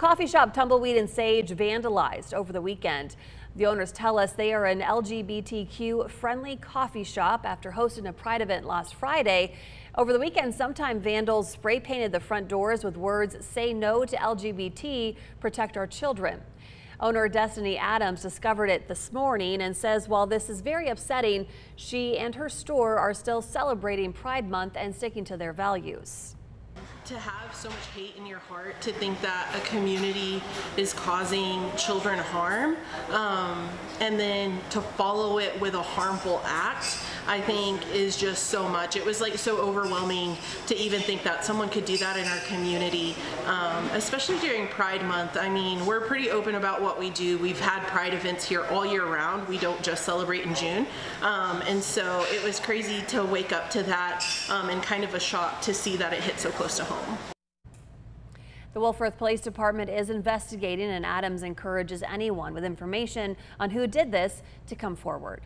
Coffee shop Tumbleweed and Sage vandalized over the weekend. The owners tell us they are an LGBTQ friendly coffee shop after hosting a pride event last Friday. Over the weekend, sometime vandals spray painted the front doors with words, say no to LGBT, protect our children. Owner Destiny Adams discovered it this morning and says while this is very upsetting, she and her store are still celebrating Pride Month and sticking to their values to have so much hate in your heart to think that a community is causing children harm um, and then to follow it with a harmful act I think is just so much. It was like so overwhelming to even think that someone could do that in our community um, especially during Pride Month I mean we're pretty open about what we do we've had Pride events here all year round we don't just celebrate in June um, and so it was crazy to wake up to that um, and kind of a shock to see that it hit so close to home. The Wolfforth Police Department is investigating and Adams encourages anyone with information on who did this to come forward.